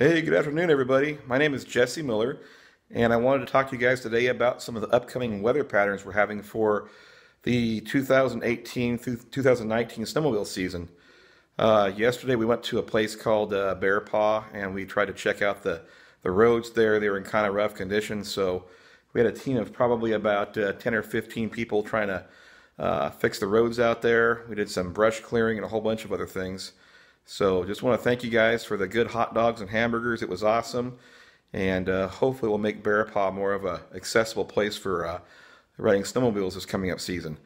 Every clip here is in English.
Hey, good afternoon, everybody. My name is Jesse Miller, and I wanted to talk to you guys today about some of the upcoming weather patterns we're having for the 2018 through 2019 snowmobile season. Uh, yesterday, we went to a place called uh, Bear Paw, and we tried to check out the, the roads there. They were in kind of rough condition, so we had a team of probably about uh, 10 or 15 people trying to uh, fix the roads out there. We did some brush clearing and a whole bunch of other things. So just want to thank you guys for the good hot dogs and hamburgers. It was awesome. And uh, hopefully we'll make Bear Paw more of a accessible place for uh, riding snowmobiles this coming up season.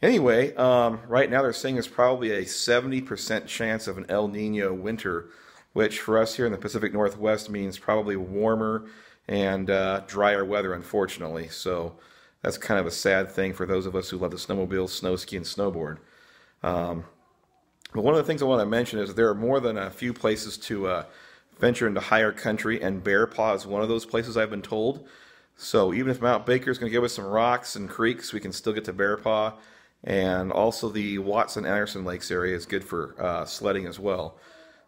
Anyway, um, right now they're saying there's probably a 70% chance of an El Nino winter, which for us here in the Pacific Northwest means probably warmer and uh, drier weather, unfortunately. So that's kind of a sad thing for those of us who love the snowmobile, snow ski, and snowboard. Um, but one of the things I want to mention is there are more than a few places to uh, venture into higher country, and Bear Paw is one of those places I've been told. So even if Mount Baker is going to give us some rocks and creeks, we can still get to Bear Paw. And also the Watson Anderson Lakes area is good for uh, sledding as well.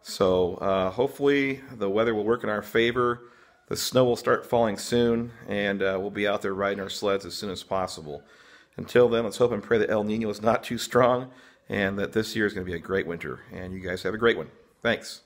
So uh, hopefully the weather will work in our favor. The snow will start falling soon, and uh, we'll be out there riding our sleds as soon as possible. Until then, let's hope and pray that El Nino is not too strong and that this year is going to be a great winter. And you guys have a great one. Thanks.